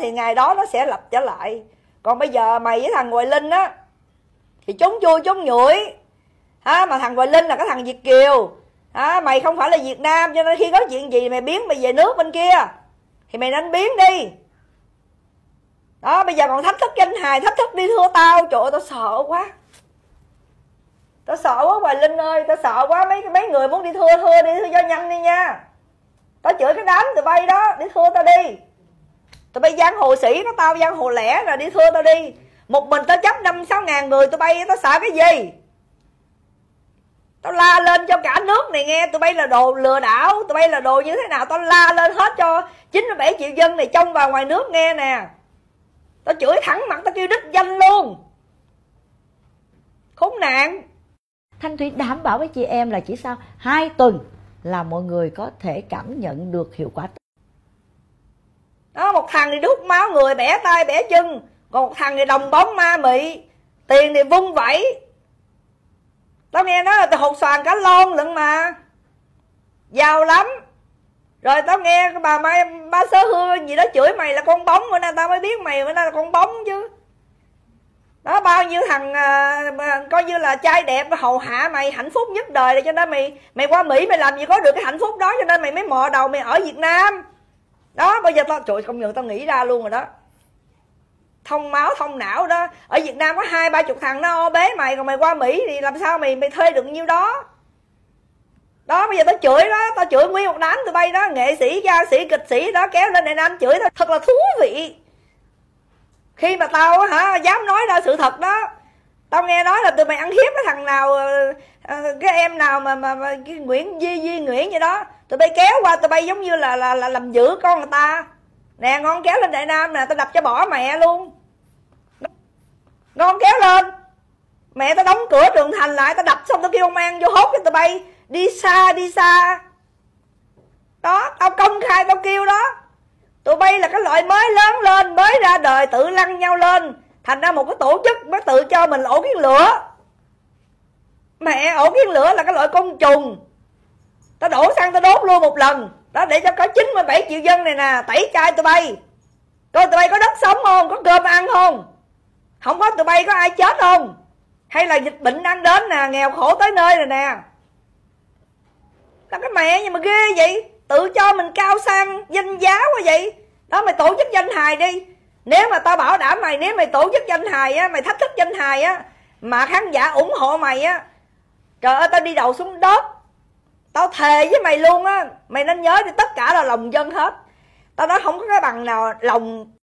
thì ngày đó nó sẽ lập trở lại. Còn bây giờ mày với thằng Hoài Linh á, thì trốn chui trốn nhủi. Ha mà thằng Hoài Linh là cái thằng Việt kiều. Ha mày không phải là Việt Nam, cho nên khi có chuyện gì mày biến mày về nước bên kia, thì mày nên biến đi. Đó, bây giờ còn thách thức danh hài, thách thức đi thưa tao. Trời ơi, tao sợ quá. Tao sợ quá, hoài linh ơi, tao sợ quá. Mấy mấy người muốn đi thưa thưa đi, thưa cho nhanh đi nha. Tao chửi cái đám tụi bay đó đi đi tụi bay giang hồ sĩ nó tao giang hồ lẻ rồi, đi thưa tao đi. Một mình tao chấp năm sáu ngàn người, tụi bay tao sợ cái gì? Tao la lên cho cả nước này nghe, tụi bay là đồ lừa đảo, tụi bay là đồ như thế nào? Tao la lên hết cho 97 triệu dân này trong và ngoài nước nghe nè. Tao chửi thẳng mặt, tao kêu đích danh luôn. Khốn nạn. Thanh Thủy đảm bảo với chị em là chỉ sau 2 tuần là mọi người có thể cảm nhận được hiệu quả đó một thằng thì đút máu người bẻ tay bẻ chân. Còn một thằng thì đồng bóng ma mị. Tiền thì vung vẩy tao nghe nói là từ hột xoàn cả lon lận mà. Giàu lắm. Rồi tao nghe cái bà mai ba sớ hương gì đó chửi mày là con bóng bữa nay tao mới biết mày bữa nay là con bóng chứ. Đó bao nhiêu thằng à, coi như là trai đẹp hầu hạ mày hạnh phúc nhất đời để cho nên mày mày qua mỹ mày làm gì có được cái hạnh phúc đó cho nên mày mới mò đầu mày ở việt nam đó, bây giờ tao, trời, công nhận tao nghĩ ra luôn rồi đó. Thông máu, thông não đó. Ở việt nam có hai, ba chục thằng nó o bế mày, còn mày qua mỹ thì làm sao mày mày thuê được nhiêu đó? Đó, bây giờ tao chửi đó, tao chửi nguyên một đám tụi bay đó, nghệ sĩ, ca sĩ, kịch sĩ đó, kéo lên này nam chửi tao thật là thú vị. Khi mà tao hả, dám nói ra sự thật đó, tao nghe nói là tụi mày ăn hiếp cái thằng nào ờ, Ờ, cái em nào mà mà, mà cái nguyễn di di nguyễn vậy đó tụi bay kéo qua tụi bay giống như là là, là làm giữ con người ta. Nè ngon kéo lên đại nam nè tao đập cho bỏ mẹ luôn. Ngon kéo lên. Mẹ tao đóng cửa trường thành lại tao đập xong tao kêu công an vô hốt cho tụi bay. Đi xa đi xa. Đó tao công khai tao kêu đó. Tụi bay là cái loại mới lớn lên mới ra đời tự lăn nhau lên. Thành ra một cái tổ chức mới tự cho mình lỗ cái lửa mẹ ổ kiến lửa là cái loại côn trùng. Tao đổ xăng tao đốt luôn một lần. Đó, để cho có 97 triệu dân này nè, tẩy chay tụi bay. Coi tụi bay có đất sống không? Có cơm ăn không? Không có tụi bay có ai chết không? Hay là dịch bệnh đang đến nè, nghèo khổ tới nơi rồi nè. Là cái mẹ nhưng mà ghê vậy. Tự cho mình cao sang, danh giá quá vậy. Đó, mày tổ chức danh hài đi. Nếu mà tao bảo đảm mày, nếu mày tổ chức danh hài á, mày thách thức danh hài á, mà khán giả ủng hộ mày á trời ơi, tao đi đầu xuống đất. Tao thề với mày luôn á. Mày nên nhớ đi tất cả là lòng dân hết. Tao nói không có cái bằng nào, lòng